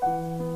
Música